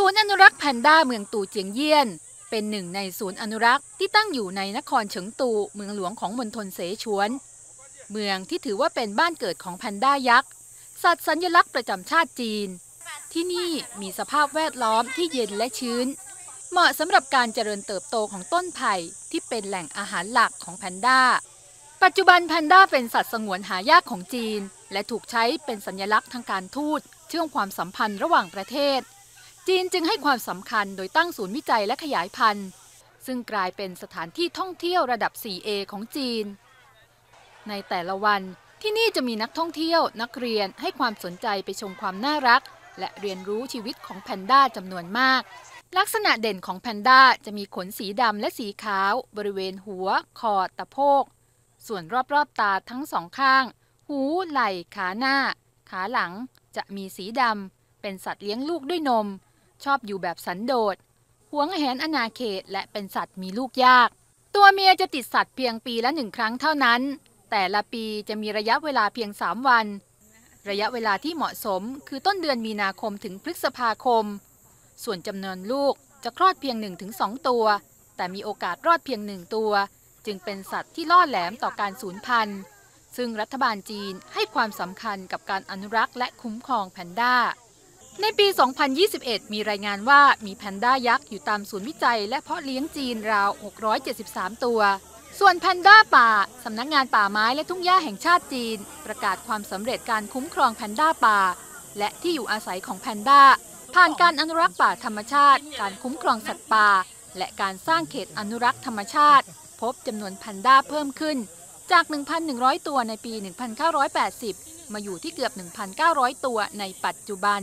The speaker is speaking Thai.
ศูนย์อนุรักษ์แพนด้าเมืองตู่เจียงเยี่ยน เป็นหนึ่งในศูนย์อนุรักษ์ที่ตั้งอยู่ในนครเฉิงตูเมืองหลวงของมณฑลเสฉวน เมืองที่ถือว่าเป็นบ้านเกิดของแพนด้ายักษ์สัตว์สัญลักษณ์ประจำชาติจีน ที่นี่มีสภาพแวดล้อมที่เย็นและชื้น เหมาะสำหรับการเจริญเติบโตของต้นไผ่ที่เป็นแหล่งอาหารหลักของแพนด้า ปัจจุบันแพนด้าเป็นสัตว์สงวนหายากของจีน และถูกใช้เป็นสัญลักษณ์ทางการทูต เชื่อมความสัมพันธ์ระหว่างประเทศ จีนจึงให้ความสำคัญโดยตั้งศูนย์วิจัยและขยายพันธุ์ ซึ่งกลายเป็นสถานที่ท่องเที่ยวระดับ 4A ของจีน ในแต่ละวันที่นี่จะมีนักท่องเที่ยวนักเรียนให้ความสนใจไปชมความน่ารัก และเรียนรู้ชีวิตของแพนด้าจำนวนมาก ลักษณะเด่นของแพนด้าจะมีขนสีดำและสีขาว บริเวณหัว คอตะโพก ส่วนรอบๆตาทั้งสองข้าง หู ไหล่ ขาหน้า ขาหลัง จะมีสีดำเป็นสัตว์เลี้ยงลูกด้วยนม ชอบอยู่แบบสันโดษหวงแหนอนาเขตและเป็นสัตว์มีลูกยาก ตัวเมียจะติดสัตว์เพียงปีละหนึ่งครั้งเท่านั้น แต่ละปีจะมีระยะเวลาเพียง 3 วัน ระยะเวลาที่เหมาะสมคือต้นเดือนมีนาคมถึงพฤษภาคม ส่วนจำนวนลูกจะคลอดเพียง 1-2 ตัว แต่มีโอกาสรอดเพียงหนึ่งตัว จึงเป็นสัตว์ที่ล่อแหลมต่อการสูญพันธุ์ซึ่งรัฐบาลจีนให้ความสำคัญกับการอนุรักษ์และคุ้มครองแพนด้า ในปี 2021 มีรายงานว่ามีแพนด้ายักษ์อยู่ตามศูนย์วิจัย และเพาะเลี้ยงจีนราว 673 ตัว ส่วนแพนด้าป่า สำนักงานป่าไม้และทุ่งหญ้าแห่งชาติจีน ประกาศความสำเร็จการคุ้มครองแพนด้าป่า และที่อยู่อาศัยของแพนด้า ผ่านการอนุรักษ์ป่าธรรมชาติ การคุ้มครองสัตว์ป่า และการสร้างเขตอนุรักษ์ธรรมชาติ พบจำนวนแพนด้าเพิ่มขึ้น จาก 1,100 ตัวในปี 1980 มาอยู่ที่เกือบ 1,900 ตัวในปัจจุบัน